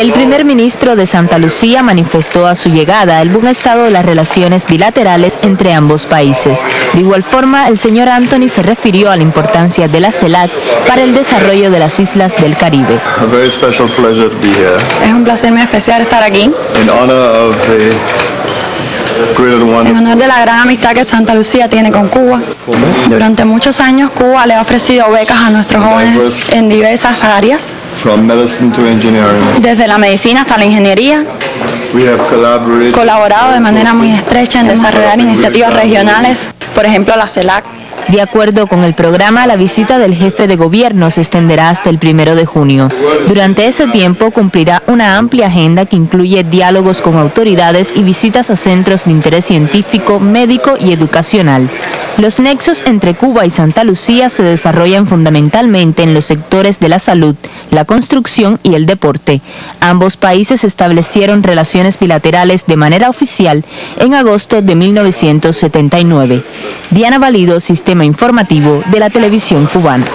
El primer ministro de Santa Lucía manifestó a su llegada el buen estado de las relaciones bilaterales entre ambos países. De igual forma, el señor Anthony se refirió a la importancia de la CELAC para el desarrollo de las islas del Caribe. A very special pleasure to be here Es un placer muy especial estar aquí in honor of the great and en honor de la gran amistad que Santa Lucía tiene con Cuba. Durante muchos años Cuba le ha ofrecido becas a nuestros jóvenes en diversas áreas, from medicine to engineering. desde la medicina hasta la ingeniería. We have collaborated Colaborado de manera muy estrecha en desarrollar iniciativas regionales, por ejemplo la CELAC. De acuerdo con el programa, la visita del jefe de gobierno se extenderá hasta el primero de junio. Durante ese tiempo cumplirá una amplia agenda que incluye diálogos con autoridades y visitas a centros de interés científico, médico y educacional. Los nexos entre Cuba y Santa Lucía se desarrollan fundamentalmente en los sectores de la salud, la construcción y el deporte. Ambos países establecieron relaciones bilaterales de manera oficial en agosto de 1979. Diana Valido, Sistema Informativo de la Televisión Cubana.